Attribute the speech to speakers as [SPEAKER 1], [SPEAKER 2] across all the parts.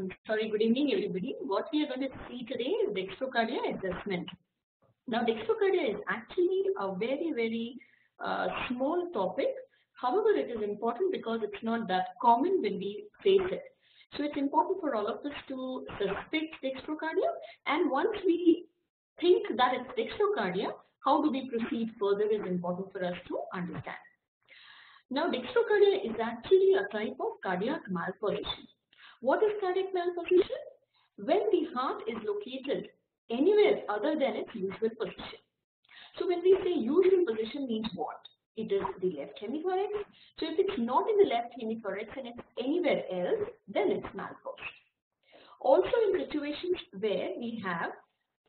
[SPEAKER 1] I'm sorry, good evening everybody. What we are going to see today is dextrocardia assessment. Now dextrocardia is actually a very very uh, small topic. However, it is important because it's not that common when we face it. So it's important for all of us to suspect dextrocardia and once we think that it's dextrocardia, how do we proceed further is important for us to understand. Now dextrocardia is actually a type of cardiac malposition. What is cardiac malposition? When the heart is located anywhere other than its usual position. So when we say usual position means what? It is the left hemithorax. So if it's not in the left hemithorax and it's anywhere else, then it's malposition. Also in situations where we have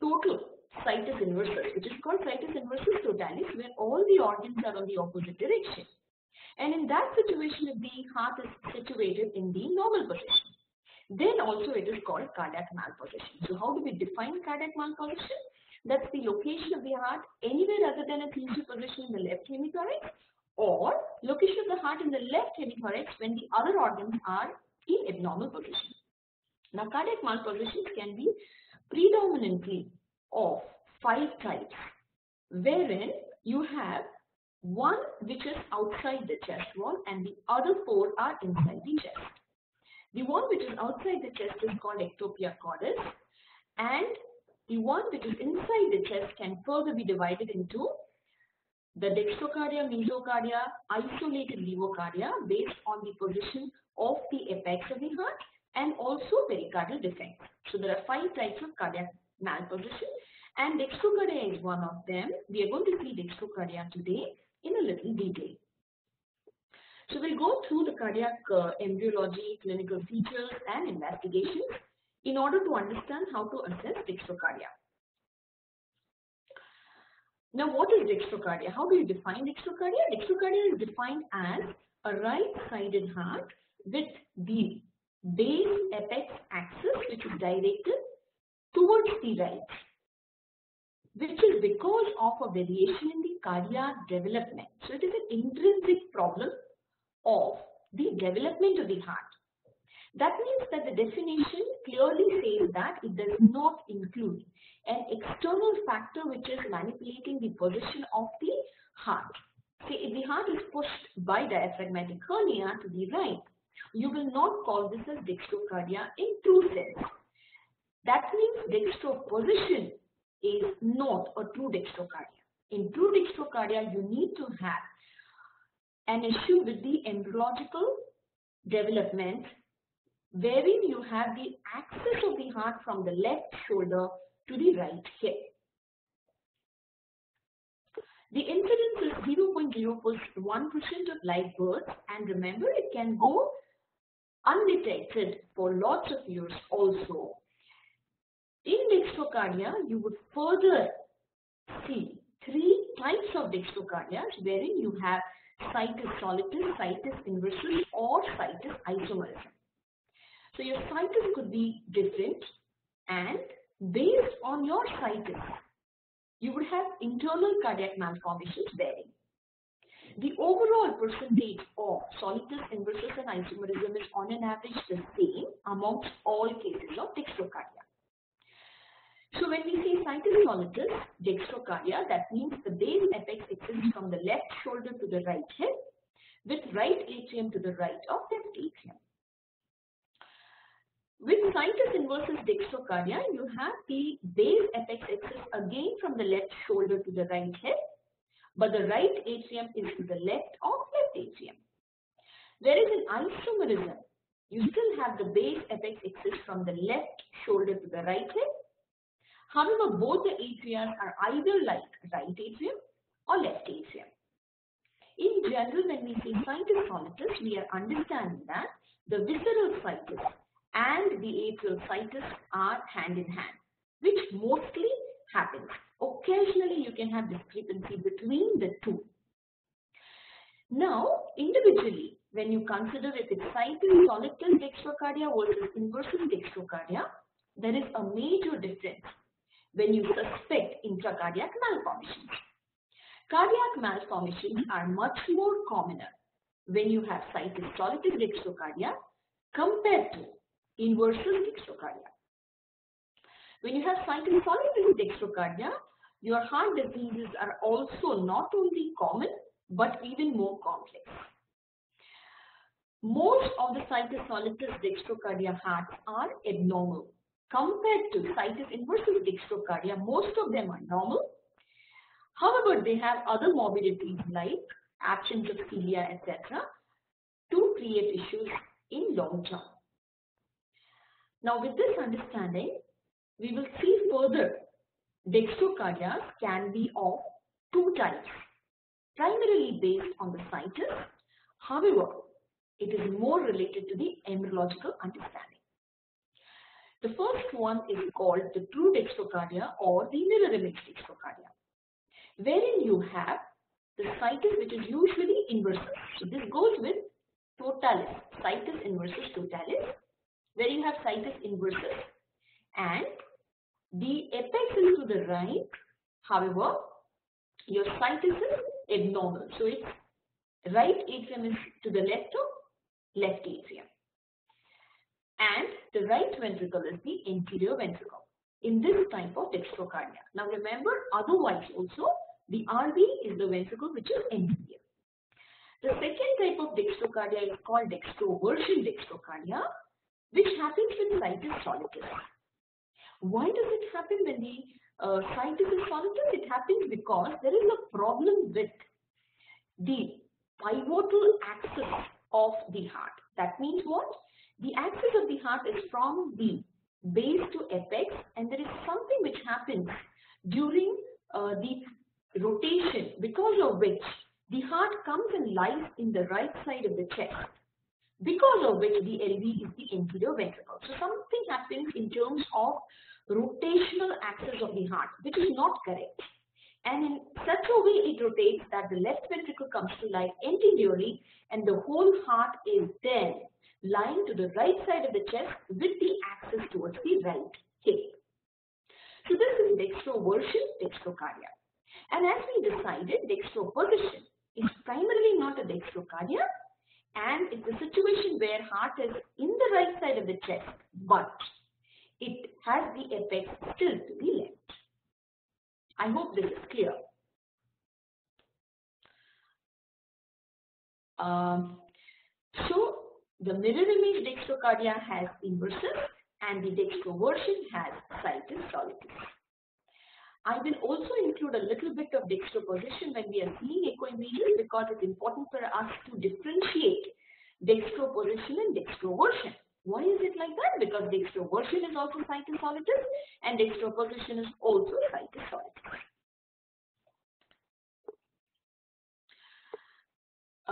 [SPEAKER 1] total situs inversus, which is called situs inversus totalis, where all the organs are on the opposite direction. And in that situation, if the heart is situated in the normal position, then also it is called cardiac malposition. So how do we define cardiac malposition? That's the location of the heart anywhere other than its usual position in the left hemithorax or location of the heart in the left hemithorax when the other organs are in abnormal position. Now cardiac malpositions can be predominantly of five types wherein you have one which is outside the chest wall and the other four are inside the chest. The one which is outside the chest is called ectopia cordis and the one which is inside the chest can further be divided into the dextrocardia, mesocardia, isolated levocardia based on the position of the apex of the heart and also pericardial defect. So there are five types of cardiac malposition and dextrocardia is one of them. We are going to see dextrocardia today in a little detail. So we'll go through the cardiac uh, embryology, clinical features and investigations in order to understand how to assess dextrocardia. Now what is dextrocardia? How do you define dextrocardia? Dextrocardia is defined as a right-sided heart with the base apex axis which is directed towards the right which is because of a variation in the cardiac development. So it is an intrinsic problem of the development of the heart. That means that the definition clearly says that it does not include an external factor which is manipulating the position of the heart. See, if the heart is pushed by diaphragmatic hernia to the right, you will not call this as dextrocardia in true sense. That means dextroposition is not a true dextrocardia. In true dextrocardia, you need to have an issue with the embryological development wherein you have the axis of the heart from the left shoulder to the right hip. The incidence is 0.01% of live births and remember it can go undetected for lots of years also. In dextrocardia, you would further see three types of dextrocardia wherein you have situs solitus, situs inversus or situs isomerism. So your situs could be different and based on your situs, you would have internal cardiac malformations varying. The overall percentage of solitus inversus and isomerism is on an average the same amongst all cases of dextrocardia. So when we say solitus dextrocardia, that means the base apex exists from the left shoulder to the right hip with right atrium to the right of left atrium. With situs inversus dextrocardia, you have the base apex axis again from the left shoulder to the right hip, but the right atrium is to the left of left atrium. There is an isomerism, you still have the base apex axis from the left shoulder to the right hip. However, both the atria are either like right atrium or left atrium. In general, when we say situs solitus, we are understanding that the visceral situs and the atrial situs are hand in hand, which mostly happens. Occasionally, you can have discrepancy between the two. Now, individually, when you consider if it's situs solitus dextrocardia versus inversus dextrocardia, there is a major difference when you suspect intracardiac malformations. Cardiac malformations are much more commoner when you have solitus dextrocardia compared to inversus dextrocardia. When you have solitary dextrocardia, your heart diseases are also not only common but even more complex. Most of the solitary dextrocardia hearts are abnormal. Compared to situs inversus dextrocardia, most of them are normal. However, they have other morbidities like absence of cilia, etc. to create issues in long term. Now with this understanding, we will see further dextrocardias can be of two types, primarily based on the situs. However, it is more related to the embryological understanding. The first one is called the true dextrocardia or the mirror image dextrocardia, wherein you have the situs which is usually inversus. So this goes with totalis, situs inversus totalis, where you have situs inversus and the apex is to the right. However, your situs is abnormal. So its right atrium is to the left of left atrium. And the right ventricle is the anterior ventricle in this type of dextrocardia. Now remember, otherwise also the RV is the ventricle which is anterior. The second type of dextrocardia is called dextroversion dextrocardia, which happens with situs solitus. Why does it happen when the uh, situs is solitus? It happens because there is a problem with the pivotal axis of the heart. That means what? The axis of the heart is from the base to apex and there is something which happens during uh, the rotation because of which the heart comes and lies in the right side of the chest. Because of which the LV is the anterior ventricle. So something happens in terms of rotational axis of the heart which is not correct. And in such a way it rotates that the left ventricle comes to lie anteriorly and the whole heart is then lying to the right side of the chest with the axis towards the right hip. So this is dextroversion dextrocardia. And as we decided, dextroposition is primarily not a dextrocardia and it's a situation where heart is in the right side of the chest but it has the apex still to the left. I hope this is clear. Um, so the mirror image dextrocardia has inversus and the dextroversion has situs solitus. I will also include a little bit of dextroposition when we are seeing echo images because it's important for us to differentiate dextroposition and dextroversion. Why is it like that? Because dextroversion is also situs solitus and dextroposition is also situs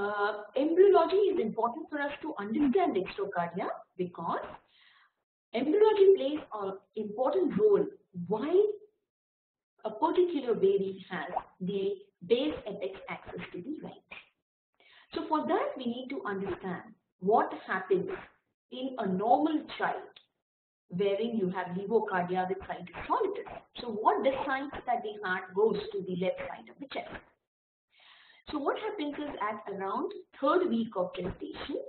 [SPEAKER 1] Uh, embryology is important for us to understand dextrocardia because embryology plays an important role why a particular baby has the base apex axis to the right. So for that we need to understand what happens in a normal child wherein you have levocardia with situs solitus. So what decides that the heart goes to the left side of the chest? So what happens is at around third week of gestation,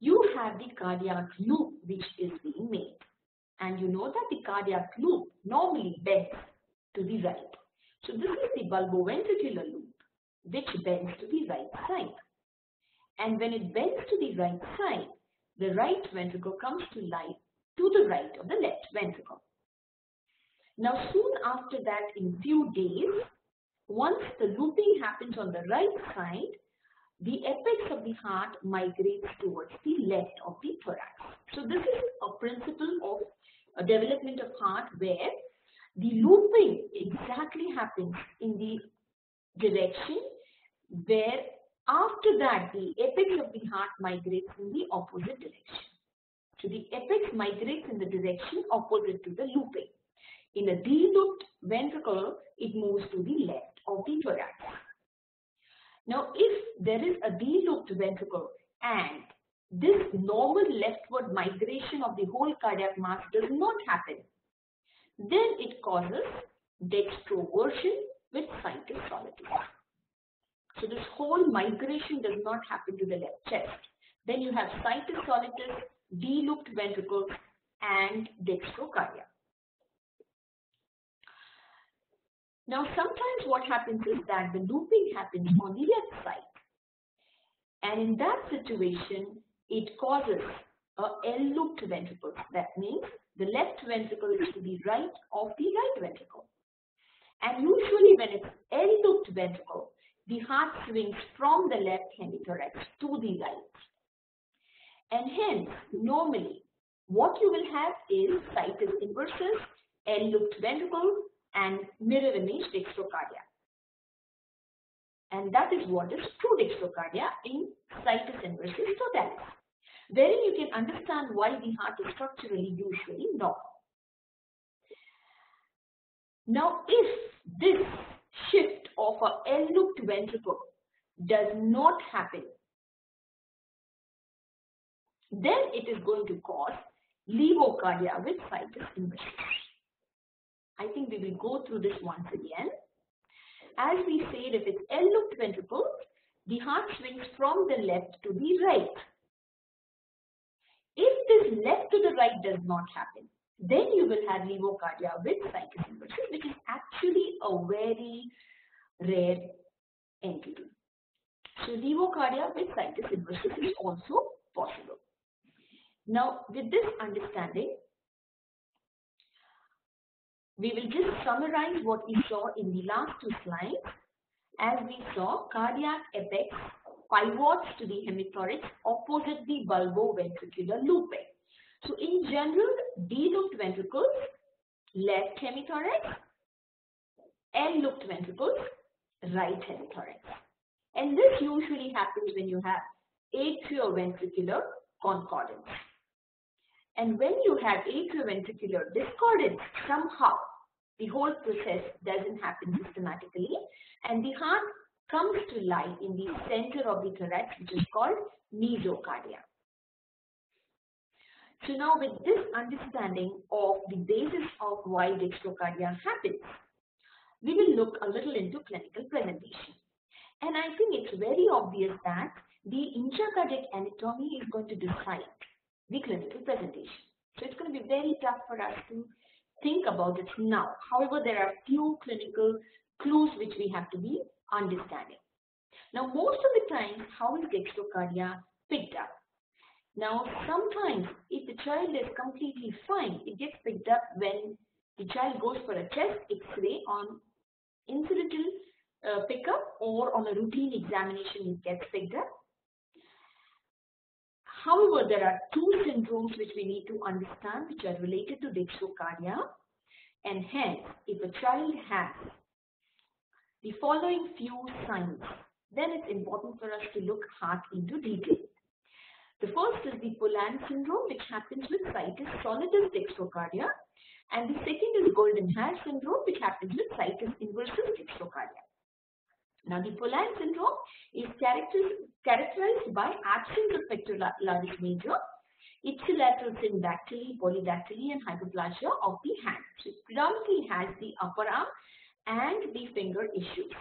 [SPEAKER 1] you have the cardiac loop which is being made and you know that the cardiac loop normally bends to the right. So this is the bulboventricular loop which bends to the right side. And when it bends to the right side, the right ventricle comes to lie to the right of the left ventricle. Now soon after that in few days, once the looping happens on the right side, the apex of the heart migrates towards the left of the thorax. So this is a principle of a development of heart where the looping exactly happens in the direction where after that the apex of the heart migrates in the opposite direction. So the apex migrates in the direction opposite to the looping. In a D-looped ventricle, it moves to the left of the thorax. Now if there is a D-looped ventricle and this normal leftward migration of the whole cardiac mass does not happen. Then it causes dextroversion with situs. So this whole migration does not happen to the left chest. Then you have situs solitus D-looped ventricles and dextrocardia. Now sometimes what happens is that the looping happens on the left side and in that situation it causes a L-looped ventricle. That means the left ventricle is to the right of the right ventricle. And usually when it's L-looped ventricle, the heart swings from the left hemithorax to the right. And hence, normally, what you will have is situs inversus, L-looped ventricle, and mirror image dextrocardia. And that is what is true dextrocardia in situs inversus totalis, wherein you can understand why the heart is structurally usually normal. Now, if this shift of a L-looped ventricle does not happen, then it is going to cause levocardia with situs inversus. I think we will go through this once again. As we said, if it's L-looped ventricle, the heart swings from the left to the right. If this left to the right does not happen, then you will have levocardia with situs inversion, which is actually a very rare entity. So levocardia with situs inversion is also possible. Now, with this understanding, we will just summarize what we saw in the last two slides. As we saw, cardiac apex pivots to the hemithorax opposite the bulboventricular looping. So in general, D-looped ventricles, left hemithorax, L-looped ventricles, right hemithorax. And this usually happens when you have atrioventricular concordance. And when you have atrioventricular discordance, somehow the whole process doesn't happen mm-hmm. systematically and the heart comes to lie in the center of the thorax which is called mesocardia. So now with this understanding of the basis of why dextrocardia happens, we will look a little into clinical presentation. And I think it's very obvious that the intracardiac anatomy is going to decide the clinical presentation. So it's going to be very tough for us to think about it now. However, there are few clinical clues which we have to be understanding. Now, most of the time, how is dextrocardia picked up? Now, sometimes if the child is completely fine, it gets picked up when the child goes for a chest x-ray on incidental uh, pickup or on a routine examination it gets picked up. However, there are two syndromes which we need to understand which are related to dextrocardia and hence if a child has the following few signs then it's important for us to look hard into detail. The first is the Poland syndrome which happens with situs solitus dextrocardia and the second is Goldenhar syndrome which happens with situs inversus dextrocardia. Now the Poland syndrome is characterized by absence of pectoralis major, ipsilateral syndactyly, polydactyly and hyperplasia of the hand. So it predominantly has the upper arm and the finger issues.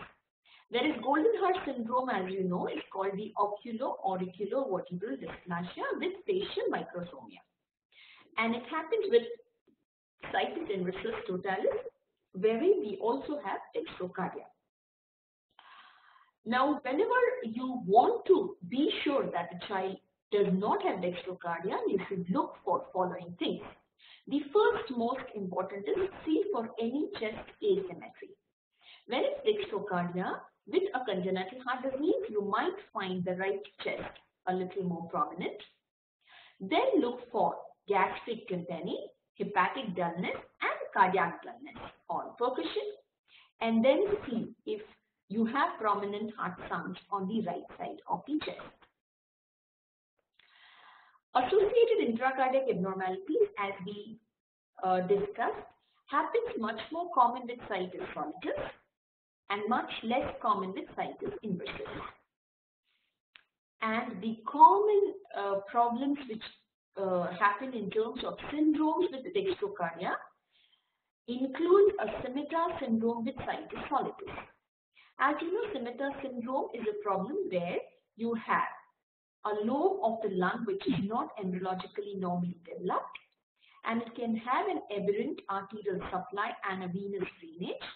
[SPEAKER 1] There is Goldenhar syndrome as you know is called the oculo-auricular-vertebral dysplasia with facial microsomia. And it happens with situs inversus totalis wherein we also have dextrocardia. Now whenever you want to be sure that the child does not have dextrocardia, you should look for following things. The first most important is see for any chest asymmetry. When it's dextrocardia, with a congenital heart disease, you might find the right chest a little more prominent. Then look for gastric tympani, hepatic dullness and cardiac dullness on percussion and then see if you have prominent heart sounds on the right side of the chest. Associated intracardiac abnormalities as we uh, discussed happens much more common with situs solitus and much less common with situs inversus. And the common uh, problems which uh, happen in terms of syndromes with dextrocardia include a scimitar syndrome with situs solitus. Scimitar syndrome is a problem where you have a lobe of the lung which is not embryologically normally developed and it can have an aberrant arterial supply and a venous drainage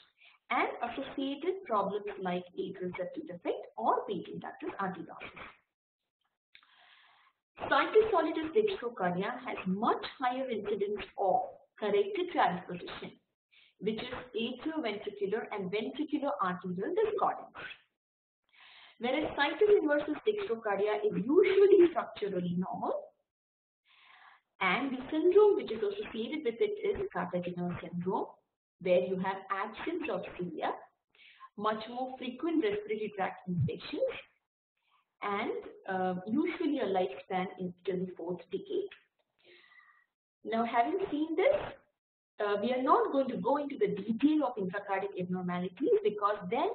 [SPEAKER 1] and associated problems like atrial septal defect or patent ductus arteriosus. Situs solitus dextrocardia has much higher incidence of corrected transposition which is atrioventricular and ventricular arterial discordance. Whereas situs inversus dextrocardia is usually structurally normal and the syndrome which is associated with it is Kartagener syndrome where you have absence of cilia, much more frequent respiratory tract infections and uh, usually a lifespan in the fourth decade. Now having seen this, uh, we are not going to go into the detail of intracardiac abnormalities because then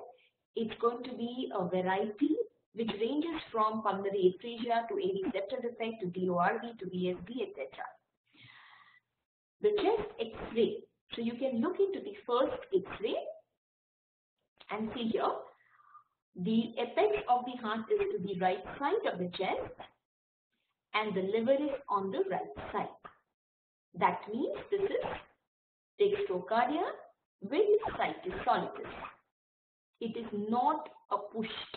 [SPEAKER 1] it's going to be a variety which ranges from pulmonary atresia to AV septal defect to DORV to VSD etc. The chest X-ray. So you can look into the first X-ray and see here the apex of the heart is to the right side of the chest and the liver is on the right side. That means this is dextrocardia with situs solitus. It is not a pushed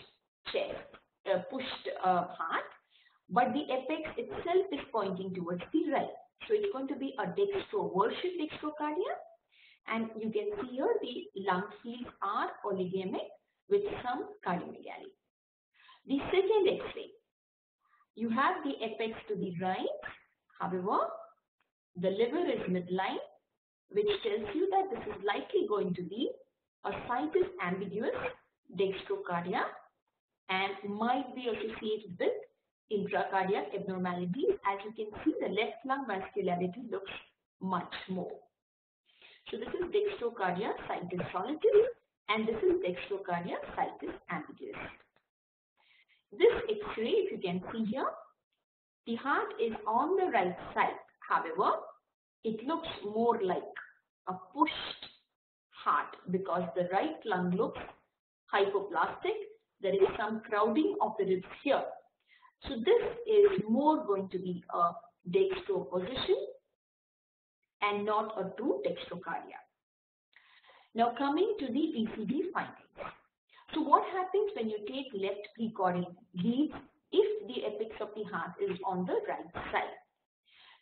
[SPEAKER 1] chest, a pushed uh, heart, but the apex itself is pointing towards the right. So it's going to be a dextroversion dextrocardia and you can see here the lung fields are oligemic with some cardiomegaly. The second X-ray, you have the apex to the right, however, the liver is midline which tells you that this is likely going to be a situs ambiguous dextrocardia and might be associated with intracardiac abnormalities. As you can see, the left lung vascularity looks much more. So this is dextrocardia situs solitary and this is dextrocardia situs ambiguous. This X-ray, if you can see here, the heart is on the right side. However, it looks more like a pushed heart because the right lung looks hypoplastic. There is some crowding of the ribs here. So this is more going to be a dextro position and not a true dextrocardia. Now coming to the ECG findings. So what happens when you take left precordial lead if the apex of the heart is on the right side?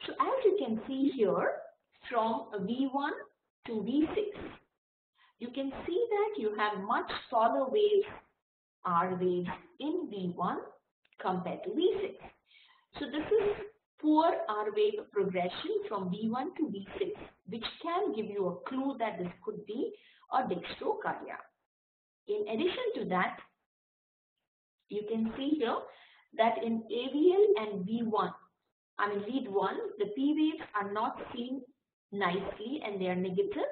[SPEAKER 1] So as you can see here from V1 to V6, you can see that you have much taller waves R waves in V1 compared to V6. So this is poor R wave progression from V1 to V6 which can give you a clue that this could be a dextrocardia. In addition to that, you can see here that in AVL and V1, I mean lead 1, the P waves are not seen nicely and they are negative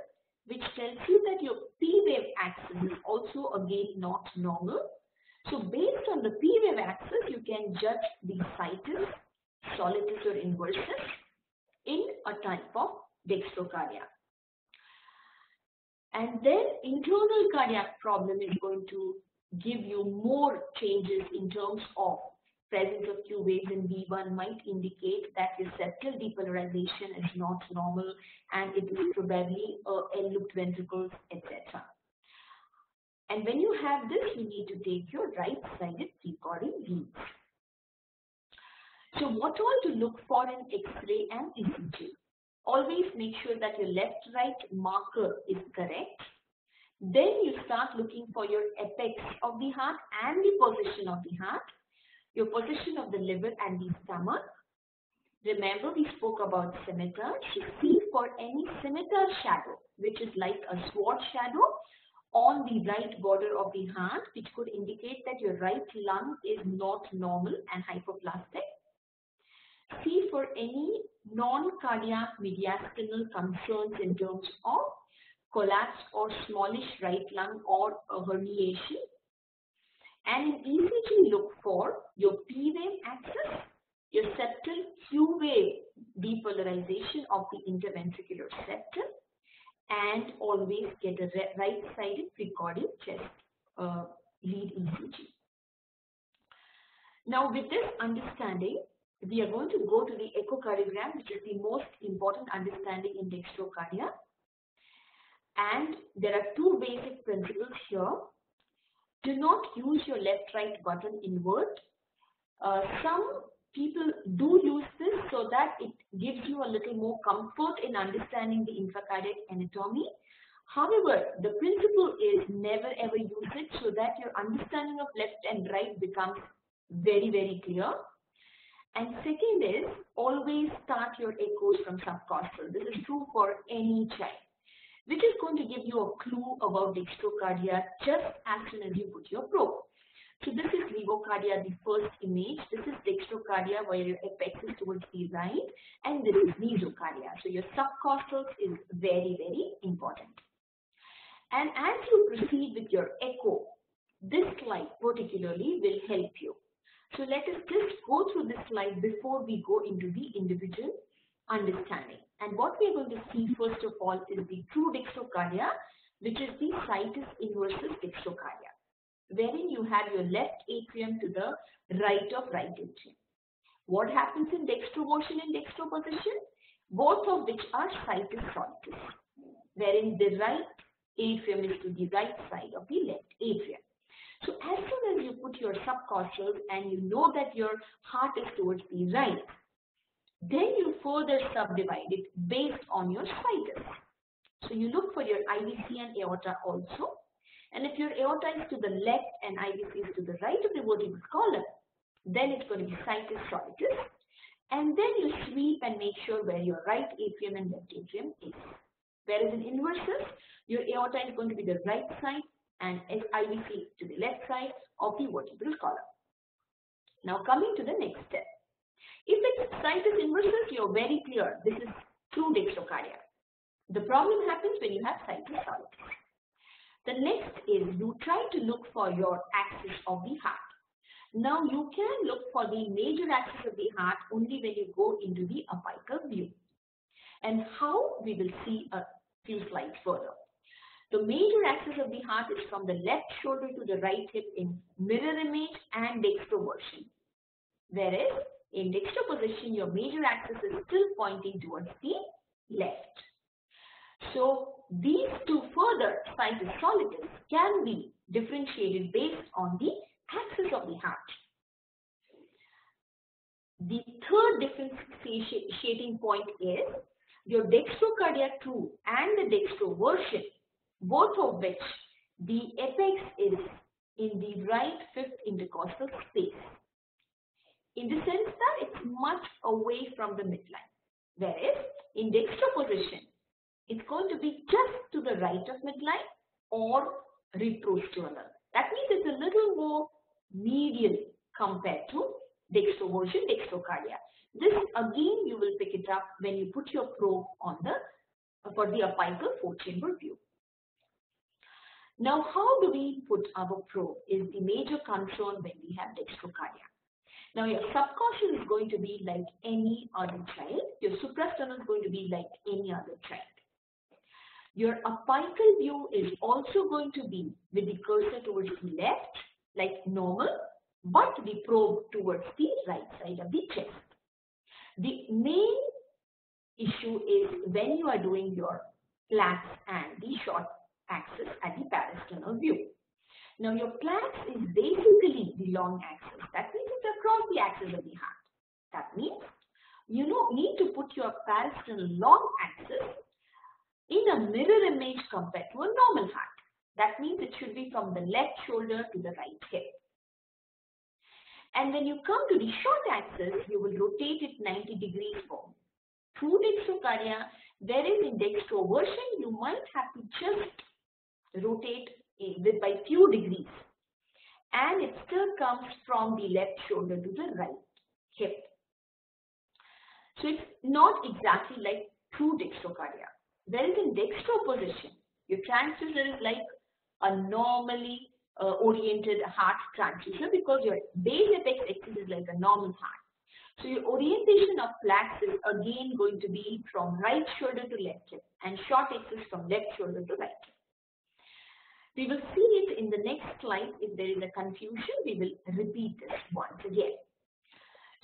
[SPEAKER 1] which tells you that your P wave axis is also again not normal. So based on the P wave axis, you can judge the situs solitus or inversus in a type of dextrocardia. And then internal cardiac problem is going to give you more changes in terms of presence of Q waves in V1 might indicate that septal depolarization is not normal and it is probably uh, L-looped ventricles, etc. And when you have this, you need to take your right-sided precordial leads. So what all to look for in X-ray and ECG? Always make sure that your left-right marker is correct. Then you start looking for your apex of the heart and the position of the heart, your position of the liver and the stomach. Remember we spoke about scimitar. So see for any scimitar shadow, which is like a sword shadow on the right border of the heart, which could indicate that your right lung is not normal and hypoplastic see for any non-cardiac mediastinal concerns in terms of collapse or smallish right lung or herniation. And in ECG, look for your P wave axis, your septal Q wave depolarization of the interventricular septum, and always get a right-sided precordial chest uh, lead ECG. Now with this understanding, we are going to go to the echocardiogram which is the most important understanding in dextrocardia. And there are two basic principles here. Do not use your left right button invert. Uh, some people do use this so that it gives you a little more comfort in understanding the intracardiac anatomy. However, the principle is never ever use it so that your understanding of left and right becomes very very clear. And second is always start your echoes from subcostal. This is true for any child which is going to give you a clue about dextrocardia just as soon as you put your probe. So this is levocardia, the first image. This is dextrocardia where your apex is towards the right and this is mesocardia. So your subcostals is very, very important. And as you proceed with your echo, this slide particularly will help you. So let us just go through this slide before we go into the individual understanding. And what we are going to see first of all is the true dextrocardia, which is the situs inversus dextrocardia, wherein you have your left atrium to the right of right atrium. What happens in dextroversion and dextroposition? Both of which are situs solitus, wherein the right atrium is to the right side of the left atrium. So as soon as you put your subcostals and you know that your heart is towards the right, then you further subdivide it based on your situs. So you look for your IVC and aorta also. And if your aorta is to the left and IVC is to the right of the vertebral column, then it's going to be situs solitus. And then you sweep and make sure where your right atrium and left atrium is. Whereas in inversus, your aorta is going to be the right side and IVC to the left side of the vertebral column. Now coming to the next step. If it's situs inversus, you're very clear. This is true dextrocardia. The problem happens when you have solitus. The next is you try to look for your axis of the heart. Now you can look for the major axis of the heart only when you go into the apical view. And how we will see a few slides further. The major axis of the heart is from the left shoulder to the right hip in mirror image and dextroversion. Whereas in dextroposition, your major axis is still pointing towards the left. So these two further solitus can be differentiated based on the axis of the heart. The third differentiating point is your dextrocardia true and the dextroversion, both of which the apex is in the right fifth intercostal space in the sense that it's much away from the midline. Whereas in dextroposition, it's going to be just to the right of midline or retrosternal. That means it's a little more medial compared to dextroversion, dextrocardia. This again you will pick it up when you put your probe on the for the apical four chamber view. Now how do we put our probe is the major concern when we have dextrocardia. Now your subcostals is going to be like any other child. Your suprasternal is going to be like any other child. Your apical view is also going to be with the cursor towards the left like normal but the probe towards the right side of the chest. The main issue is when you are doing your PLAX and the short axis at the parasternal view. Now your PLAX is basically the long axis. That means across the axis of the heart. That means you know, need to put your parasternal long axis in a mirror image compared to a normal heart. That means it should be from the left shoulder to the right hip. And when you come to the short axis, you will rotate it 90 degrees forward. True dextrocardia, there is in dextroversion, you might have to just rotate by few degrees and it still comes from the left shoulder to the right hip. So it's not exactly like true dextrocardia. Whereas in dextro position, your transducer is like a normally uh, oriented heart transducer because your base apex axis is like a normal heart. So your orientation of PLAX is again going to be from right shoulder to left hip and short axis from left shoulder to right hip. We will see it in the next slide. If there is a confusion, we will repeat this once again.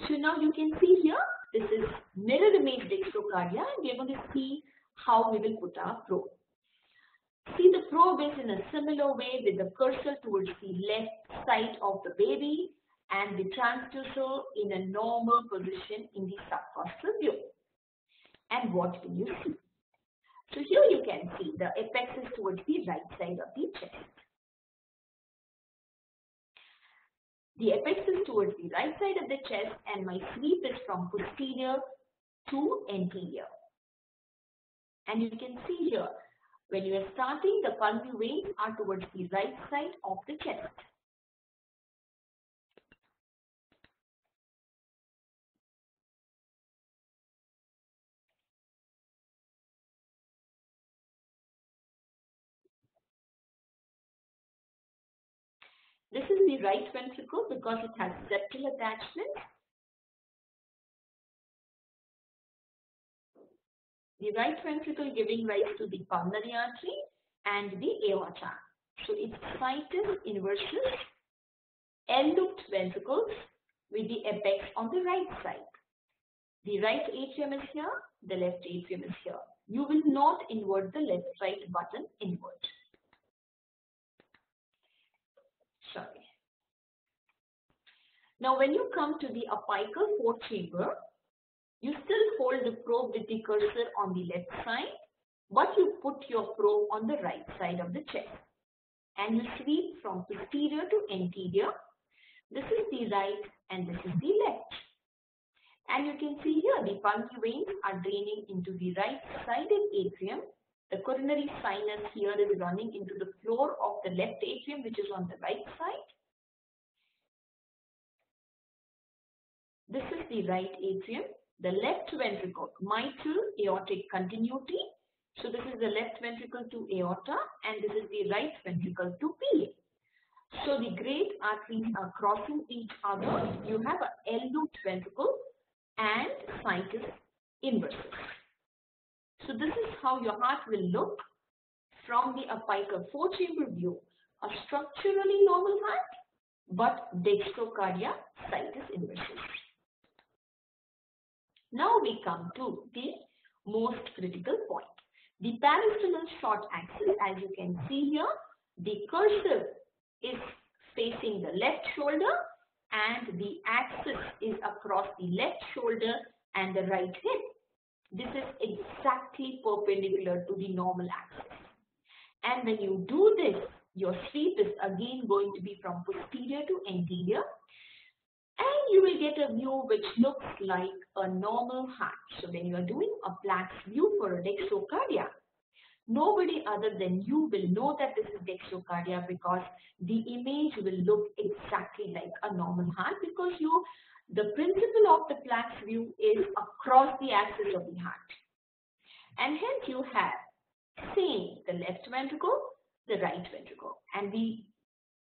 [SPEAKER 1] So now you can see here, this is mirror image dextrocardia and we are going to see how we will put our probe. See the probe is in a similar way with the cursor towards the left side of the baby and the transducer in a normal position in the subcostal view. And what will you see? So here you can see the apex is towards the right side of the chest. The apex is towards the right side of the chest and my sweep is from posterior to anterior. And you can see here, when you are starting, the pulmonary veins are towards the right side of the chest. This is the right ventricle because it has septal attachment. The right ventricle giving rise to the pulmonary artery and the aorta. So its situs inversus L-looped ventricles with the apex on the right side. The right atrium is here, the left atrium is here. You will not invert the left right button inward. sorry. Now when you come to the apical fourth chamber, you still hold the probe with the cursor on the left side, but you put your probe on the right side of the chest. And you sweep from posterior to anterior. This is the right and this is the left. And you can see here the pulmonary veins are draining into the right sided atrium the coronary sinus here is running into the floor of the left atrium, which is on the right side. This is the right atrium. The left ventricle, mitral aortic continuity. So this is the left ventricle to aorta and this is the right ventricle to PA. So the great arteries are crossing each other. You have a L-looped ventricle and situs inversus. So this is how your heart will look from the apical four-chamber view. A structurally normal heart, but dextrocardia situs inversus. Now we come to the most critical point. The parasternal short axis, as you can see here, the cursor is facing the left shoulder and the axis is across the left shoulder and the right hip. This is exactly perpendicular to the normal axis. And when you do this, your sweep is again going to be from posterior to anterior. You will get a view which looks like a normal heart. So when you are doing a PLAX view for a dextrocardia, nobody other than you will know that this is dextrocardia because the image will look exactly like a normal heart because you the principle of the PLAX view is across the axis of the heart. And hence you have seen the left ventricle, the right ventricle. And we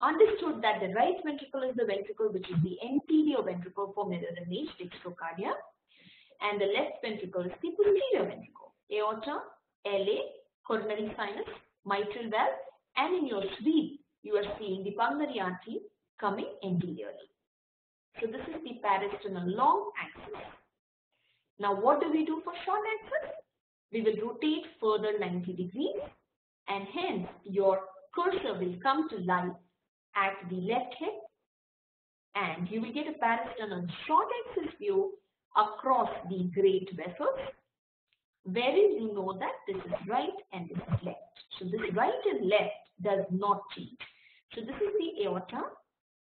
[SPEAKER 1] understood that the right ventricle is the ventricle which is the anterior ventricle for mirror image dextrocardia. And the left ventricle is the posterior ventricle. Aorta, LA, coronary sinus, mitral valve, and in your sweep, you are seeing the pulmonary artery coming anteriorly. So this is the parasternal long axis. Now what do we do for short axis? We will rotate further 90 degrees and hence your cursor will come to lie at the left hip and you will get a parasternal short axis view across the great vessels wherein you know that this is right and this is left. So this right and left does not change. So this is the aorta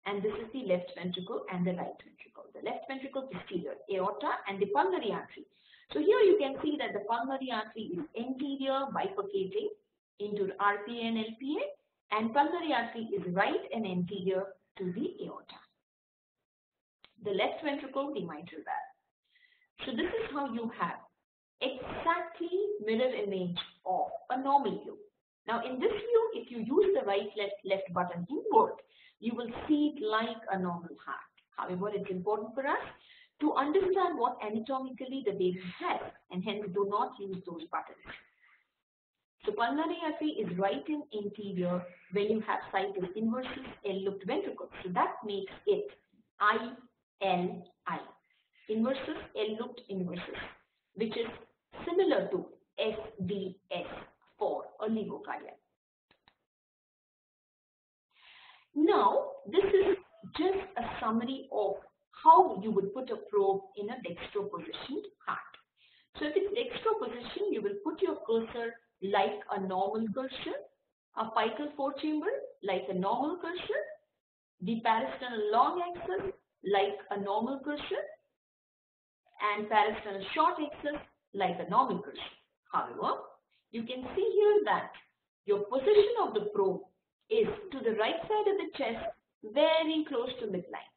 [SPEAKER 1] and this is the left ventricle and the right ventricle. The left ventricle posterior, aorta and the pulmonary artery. So here you can see that the pulmonary artery is anterior bifurcating into RPA and LPA and pulmonary artery is right and anterior to the aorta. The left ventricle, the mitral valve. So this is how you have exactly mirror image of a normal view. Now in this view, if you use the right left left button inward, you will see it like a normal heart. However, it's important for us to understand what anatomically the baby has and hence do not use those buttons. So pulmonary artery is right in anterior when you have situs inversus L-looped ventricle. So that makes it I-L-I. Inversus L-looped inversus, which is similar to SDS for oligocardia. Now, this is just a summary of how you would put a probe in a dextro-positioned heart. So if it's dextro-positioned, you will put your cursor like a normal cursor, apical four-chamber like a normal cursor, the parasternal long axis like a normal cursor, and parasternal short axis like a normal cursor. However, you can see here that your position of the probe is to the right side of the chest very close to midline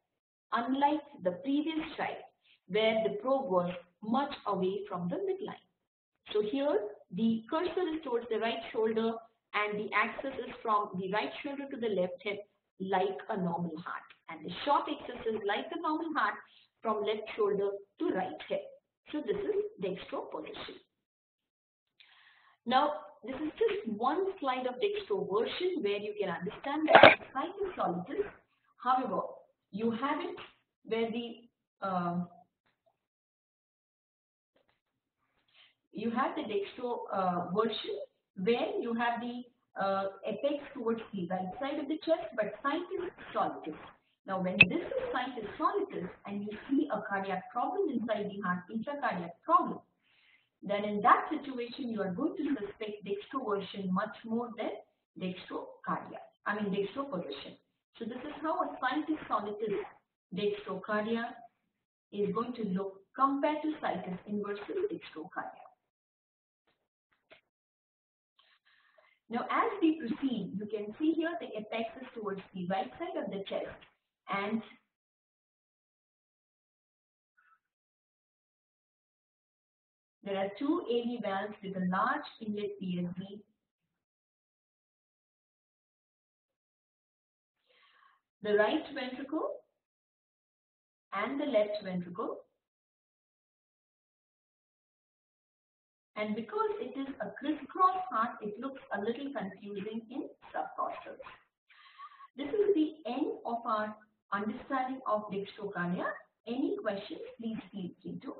[SPEAKER 1] unlike the previous slide where the probe was much away from the midline. So here the cursor is towards the right shoulder and the axis is from the right shoulder to the left hip like a normal heart and the short axis is like a normal heart from left shoulder to right hip. So this is dextro position. Now this is just one slide of dextro version where you can understand that situs solitus. However, you have it where the um, you have the dextro uh, version where you have the uh, apex towards the right side of the chest but situs solitus. Now when this is situs solitus and you see a cardiac problem inside the heart, intracardiac problem, then in that situation you are going to suspect dextroversion much more than dextrocardia, I mean dextroposition. So this is how a situs solitus dextrocardia is going to look compared to situs inversus dextrocardia. Now as we proceed, you can see here the apex is towards the right side of the chest and there are two AV valves with a large inlet VSD the right ventricle and the left ventricle. And because it is a crisscross heart, it looks a little confusing in subcostal. This is the end of our understanding of dextrocardia. Any questions, please feel free to